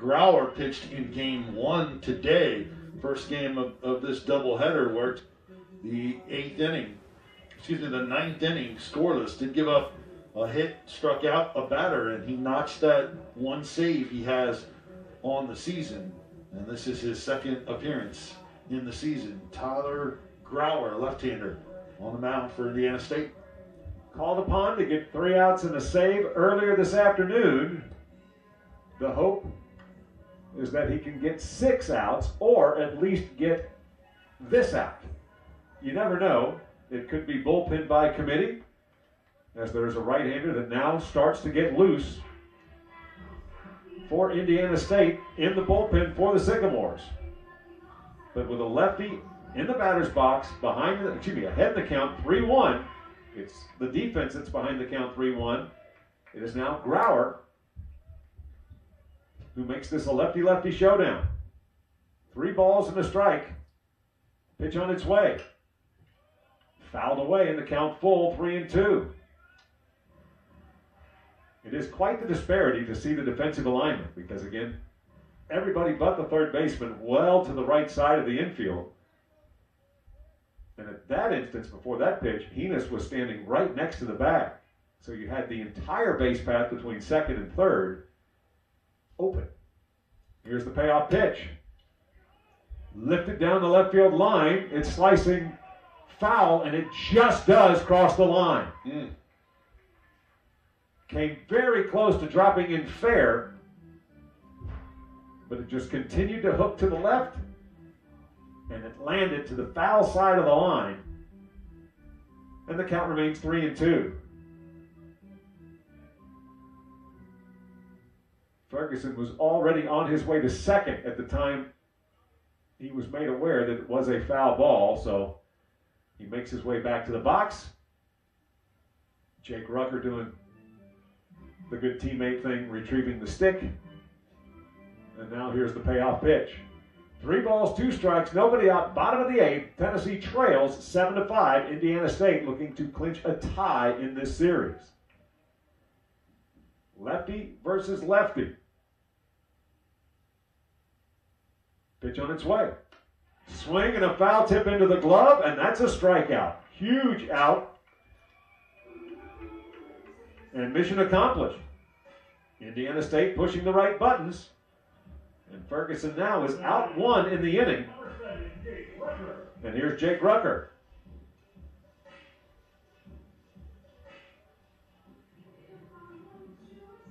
Grauer pitched in game one today, first game of, of this doubleheader, worked the eighth inning, excuse me, the ninth inning, scoreless. Did give up a hit, struck out a batter, and he notched that one save he has on the season. And this is his second appearance in the season. Tyler Grauer, left-hander, on the mound for Indiana State. Called upon to get three outs and a save earlier this afternoon. The hope is that he can get six outs or at least get this out. You never know. It could be bullpen by committee, as there's a right hander that now starts to get loose for Indiana State in the bullpen for the Sycamores. But with a lefty in the batter's box, behind the, excuse me, ahead in the count, 3 1. It's the defense that's behind the count 3 1. It is now Grauer who makes this a lefty lefty showdown. Three balls and a strike. Pitch on its way. Fouled away in the count full, 3 and 2. It is quite the disparity to see the defensive alignment because, again, everybody but the third baseman well to the right side of the infield. And at that instance, before that pitch, Henes was standing right next to the bag. So you had the entire base path between second and third open. Here's the payoff pitch. Lifted down the left field line. It's slicing foul, and it just does cross the line. Mm. Came very close to dropping in fair, but it just continued to hook to the left, and it landed to the foul side of the line. And the count remains three and two. Ferguson was already on his way to second at the time he was made aware that it was a foul ball, so he makes his way back to the box. Jake Rucker doing the good teammate thing, retrieving the stick. And now here's the payoff pitch. Three balls, two strikes, nobody out. Bottom of the eighth. Tennessee trails seven to five. Indiana State looking to clinch a tie in this series. Lefty versus lefty. Pitch on its way. Swing and a foul tip into the glove, and that's a strikeout. Huge out. And mission accomplished. Indiana State pushing the right buttons. And Ferguson now is out one in the inning. And here's Jake Rucker.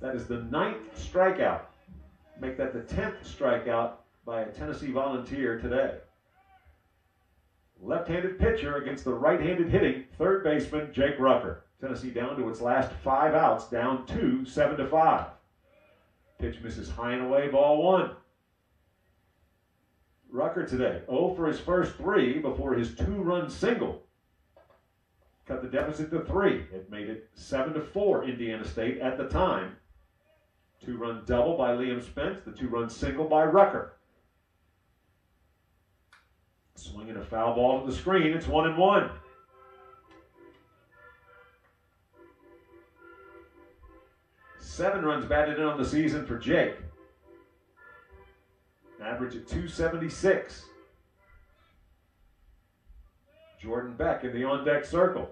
That is the ninth strikeout. Make that the tenth strikeout by a Tennessee volunteer today. Left-handed pitcher against the right-handed hitting third baseman Jake Rucker. Tennessee down to its last five outs, down two, seven to five. Pitch misses high and away, ball one. Rucker today, 0 for his first three before his two-run single. Cut the deficit to three. It made it seven to four. Indiana State at the time. Two-run double by Liam Spence. The two-run single by Rucker. Swinging a foul ball to the screen. It's one and one. Seven runs batted in on the season for Jake. Average at 276. Jordan Beck in the on deck circle.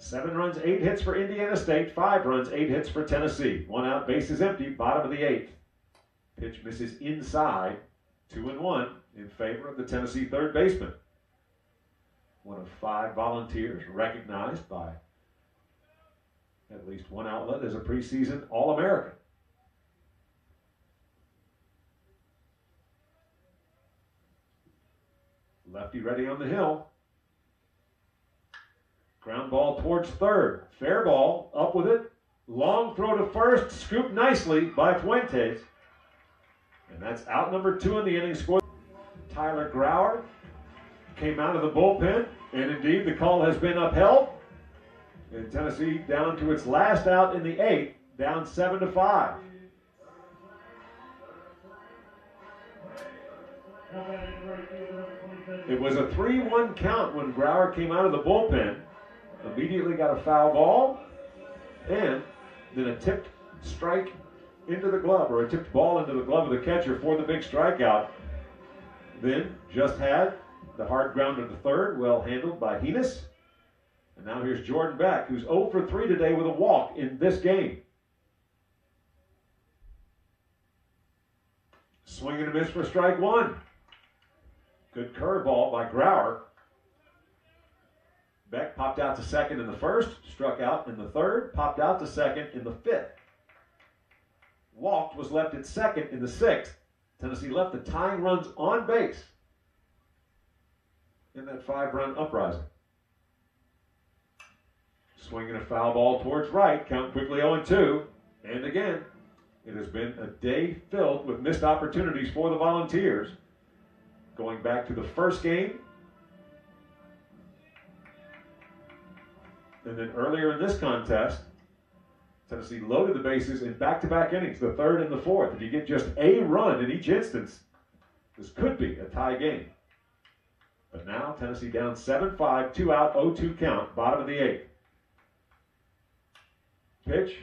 Seven runs, eight hits for Indiana State. Five runs, eight hits for Tennessee. One out, base is empty, bottom of the eighth. Pitch misses inside. Two and one in favor of the Tennessee third baseman. One of five volunteers recognized by at least one outlet as a preseason All American. Lefty ready on the hill. Ground ball towards third. Fair ball, up with it. Long throw to first, scooped nicely by Fuentes. And that's out number two in the inning. Score. Tyler Grauer came out of the bullpen, and indeed the call has been upheld. And Tennessee down to its last out in the eighth, down seven to five. It was a 3 1 count when Grauer came out of the bullpen. Immediately got a foul ball and then a tipped strike into the glove or a tipped ball into the glove of the catcher for the big strikeout. Then just had the hard ground to the third, well handled by Heenis. And now here's Jordan Beck, who's 0 for 3 today with a walk in this game. Swing and a miss for strike one. Good curveball by Grauer. Beck popped out to second in the first, struck out in the third, popped out to second in the fifth. Walked was left at second in the sixth. Tennessee left the tying runs on base in that five run uprising. Swinging a foul ball towards right, count quickly 0 2. And again, it has been a day filled with missed opportunities for the Volunteers. Going back to the first game, and then earlier in this contest, Tennessee loaded the bases in back to back innings, the third and the fourth. If you get just a run in each instance, this could be a tie game. But now Tennessee down 7 5, 2 out, 0 2 count, bottom of the eighth. Pitch,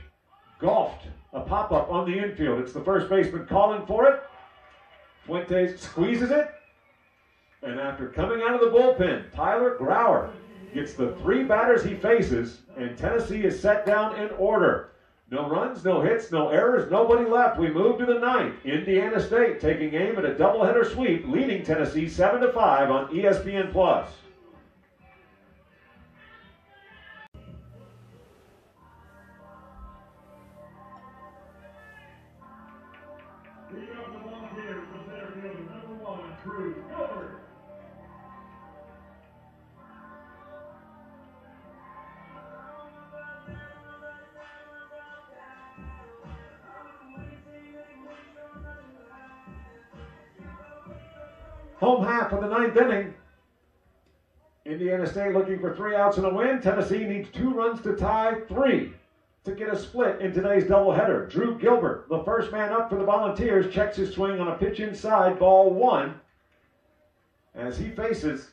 golfed, a pop up on the infield. It's the first baseman calling for it. Fuentes squeezes it. And after coming out of the bullpen, Tyler Grauer gets the three batters he faces, and Tennessee is set down in order. No runs, no hits, no errors, nobody left. We move to the ninth. Indiana State taking aim at a doubleheader sweep, leading Tennessee 7 to 5 on ESPN Plus. Home half of the ninth inning. Indiana State looking for three outs and a win. Tennessee needs two runs to tie three to get a split in today's doubleheader. Drew Gilbert, the first man up for the Volunteers, checks his swing on a pitch inside, ball one, as he faces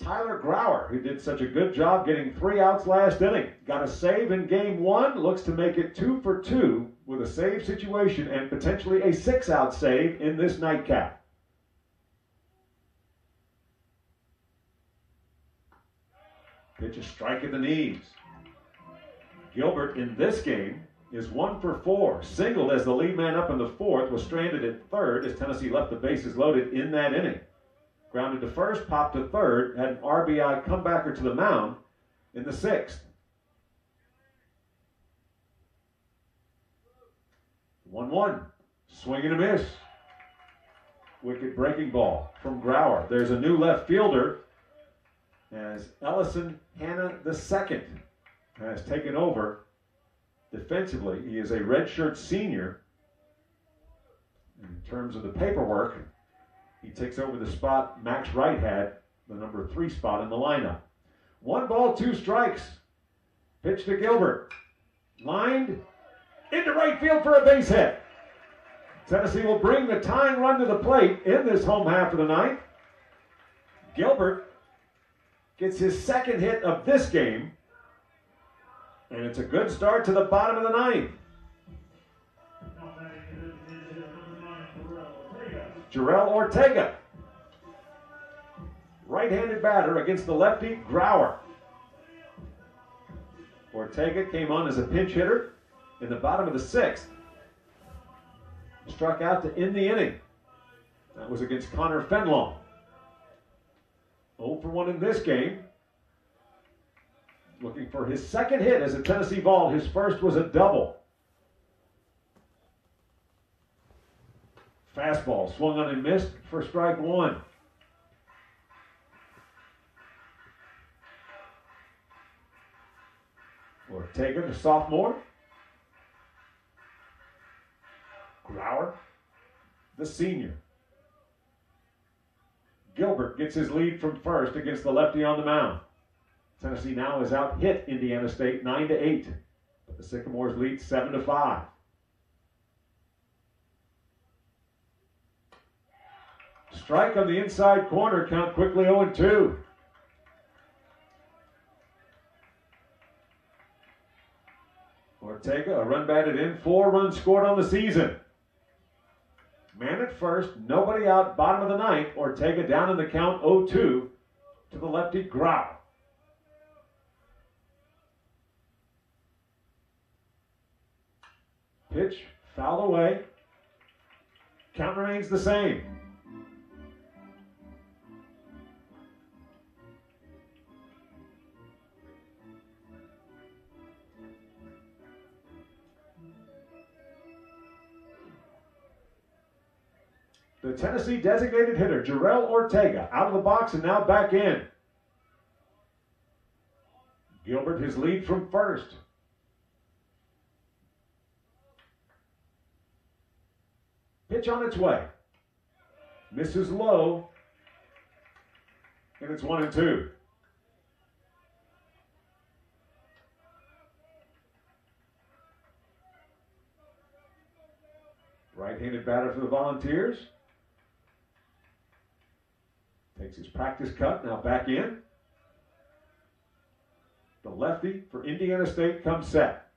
Tyler Grauer, who did such a good job getting three outs last inning. Got a save in game one, looks to make it two for two with a save situation and potentially a six out save in this nightcap. Pitch a strike at the knees. Gilbert in this game is one for four. Singled as the lead man up in the fourth, was stranded at third as Tennessee left the bases loaded in that inning. Grounded to first, popped to third, had an RBI comebacker to the mound in the sixth. 1 1. Swing and a miss. Wicket breaking ball from Grauer. There's a new left fielder as Ellison Hanna II has taken over defensively. He is a redshirt senior. In terms of the paperwork, he takes over the spot Max Wright had, the number three spot in the lineup. One ball, two strikes. Pitch to Gilbert. Lined into right field for a base hit. Tennessee will bring the tying run to the plate in this home half of the ninth. Gilbert gets his second hit of this game. And it's a good start to the bottom of the ninth. Jorel Ortega. Right-handed batter against the lefty Grauer. Ortega came on as a pinch hitter in the bottom of the sixth. Struck out to end the inning. That was against Connor Fenlong. 0 for 1 in this game. Looking for his second hit as a Tennessee ball. His first was a double. Fastball swung on and missed for strike one. Ortega, the sophomore. Grauer, the senior. Gilbert gets his lead from first against the lefty on the mound. Tennessee now is out hit Indiana State 9 to 8, but the Sycamores lead 7 to 5. Strike on the inside corner, count quickly 0 2. Ortega, a run batted in, four runs scored on the season. Man at first, nobody out, bottom of the ninth. Ortega down in the count 0 2 to the lefty Grau. Pitch, foul away. Count remains the same. The Tennessee designated hitter, Jorel Ortega, out of the box and now back in. Gilbert his lead from first. Pitch on its way. Misses low. And it's one and two. Right handed batter for the Volunteers. Takes his practice cut, now back in. The lefty for Indiana State comes set.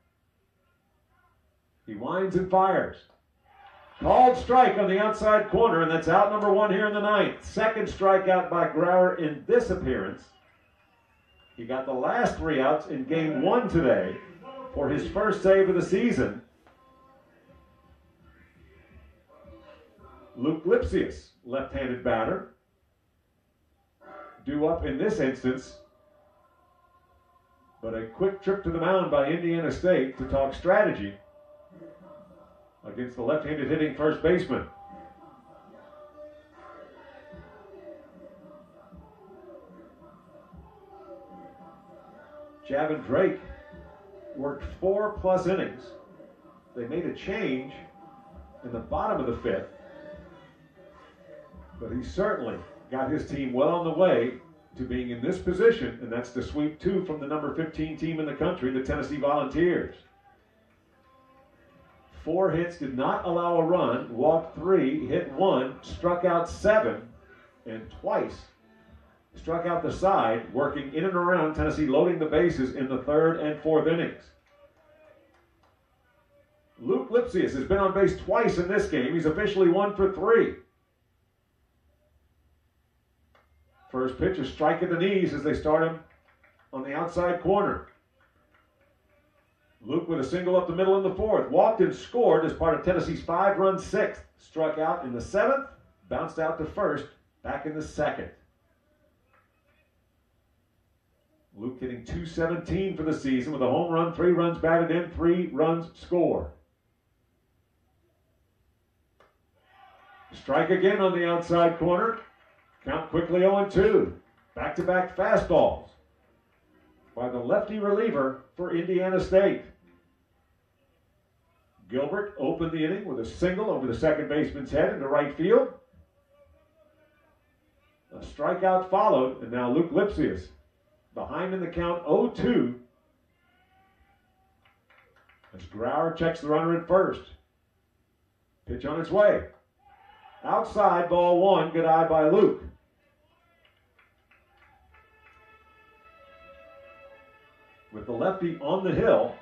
He winds and fires. Called strike on the outside corner, and that's out number one here in the ninth. Second strikeout by Grauer in this appearance. He got the last three outs in game one today for his first save of the season. Luc Lipcius, left handed batter, due up in this instance. But a quick trip to the mound by Indiana State to talk strategy against the left handed hitting first baseman. Javin Drake worked four plus innings. They made a change in the bottom of the fifth, but he certainly got his team well on the way to being in this position, and that's to sweep two from the number 15 team in the country, the Tennessee Volunteers. Four hits, did not allow a run, walked three, hit one, struck out seven, and twice struck out the side, working in and around Tennessee, loading the bases in the third and fourth innings. Luc Lipcius has been on base twice in this game. He's officially one for three. First pitch, a strike at the knees as they start him on the outside corner. Luc with a single up the middle in the fourth. Walked and scored as part of Tennessee's five run sixth. Struck out in the seventh, bounced out to first, back in the second. Luc hitting 217 for the season with a home run, three runs batted in, three runs scored. Strike again on the outside corner. Count quickly 0 2. Back to back fastballs by the lefty reliever for Indiana State. Gilbert opened the inning with a single over the second baseman's head into right field. A strikeout followed, and now Luc Lipcius behind in the count 0 2. As Grauer checks the runner at first. Pitch on its way. Outside, ball one. Good eye by Luke. With the lefty on the hill,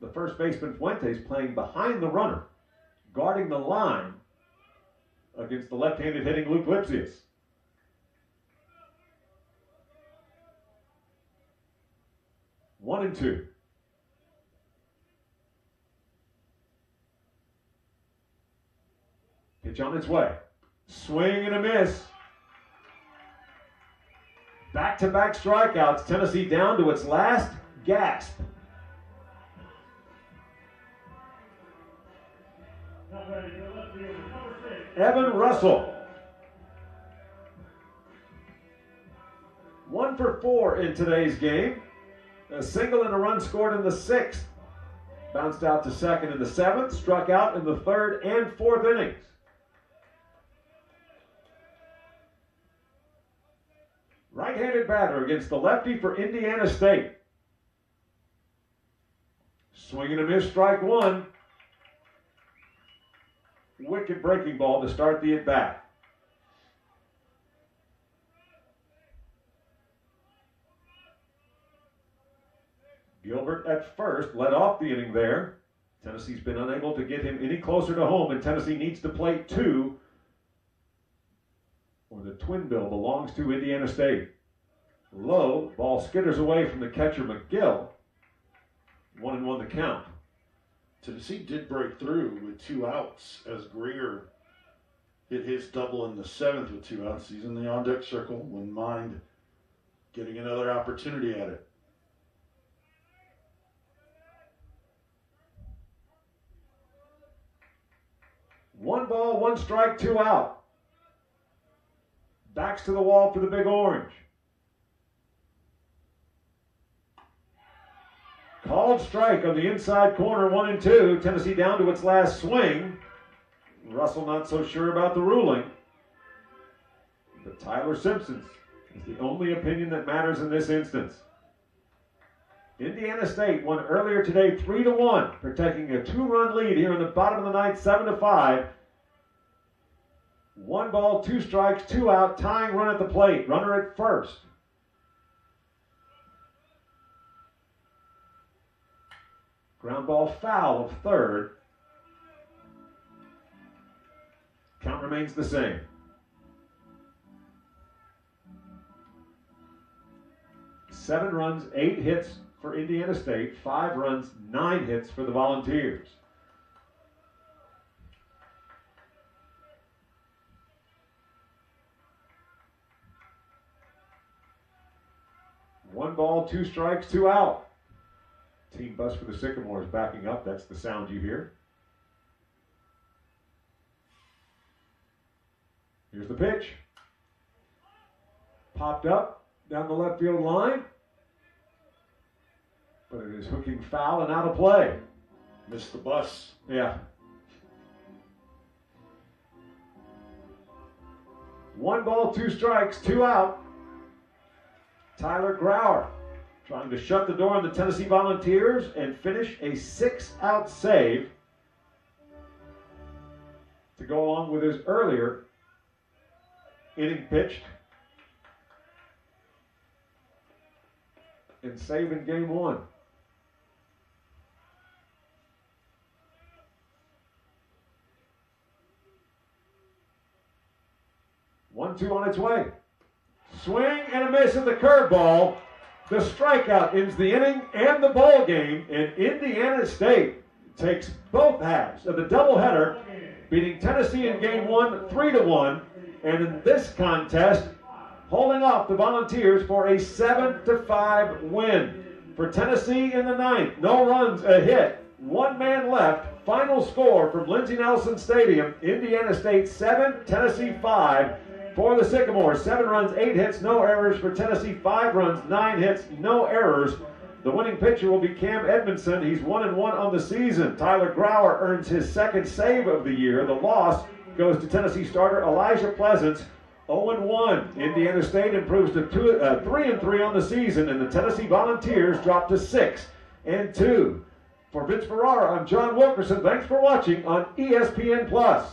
the first baseman Fuentes playing behind the runner, guarding the line against the left-handed hitting Luc Lipcius. One and two. Pitch on its way. Swing and a miss. Back to back strikeouts. Tennessee down to its last gasp. Evan Russell. One for four in today's game. A single and a run scored in the sixth. Bounced out to second in the seventh. Struck out in the third and fourth innings. Right-handed batter against the lefty for Indiana State. Swinging a miss, strike one. Wicked breaking ball to start the at-bat. Gilbert at first led off the inning there. Tennessee's been unable to get him any closer to home, and Tennessee needs to play two, or the twin bill belongs to Indiana State. Low, ball skitters away from the catcher Magill. One and one to count. Tennessee did break through with two outs as Greer hit his double in the seventh with two outs. He's in the on deck circle. Wouldn't mind getting another opportunity at it. One ball, one strike, two out. Backs to the wall for the big orange. Called strike on the inside corner, one and two. Tennessee down to its last swing. Russell not so sure about the ruling. But Tyler Simpson's is the only opinion that matters in this instance. Indiana State won earlier today 3 to 1, protecting a two-run lead here in the bottom of the ninth, 7 to 5. One ball, two strikes, two out, tying run at the plate. Runner at first. Ground ball foul of third. Count remains the same. Seven runs, eight hits for Indiana State, five runs, nine hits for the Volunteers. Two strikes, two out. Team bus for the Sycamores backing up. That's the sound you hear. Here's the pitch. Popped up down the left field line. But it is hooking foul and out of play. Missed the bus. Yeah. One ball, two strikes, two out. Tyler Grauer trying to shut the door on the Tennessee Volunteers and finish a six out save to go along with his earlier inning pitched and save in game one. One two on its way. Swing and a miss at the curveball. The strikeout ends the inning and the ball game, and Indiana State takes both halves of the doubleheader, beating Tennessee in game one, three to one, and in this contest, holding off the Volunteers for a seven to five win. For Tennessee in the ninth, no runs, a hit, one man left. Final score from Lindsey Nelson Stadium: Indiana State seven, Tennessee five. For the Sycamores, seven runs, eight hits, no errors. For Tennessee, five runs, nine hits, no errors. The winning pitcher will be Cam Edmondson. He's one and one on the season. Tyler Grauer earns his second save of the year. The loss goes to Tennessee starter Elijah Pleasants. 0 and 1. Indiana State improves to uh, 3 and 3 on the season, and the Tennessee Volunteers drop to 6 and 2. For Vince Ferrara, I'm John Wilkerson. Thanks for watching on ESPN Plus.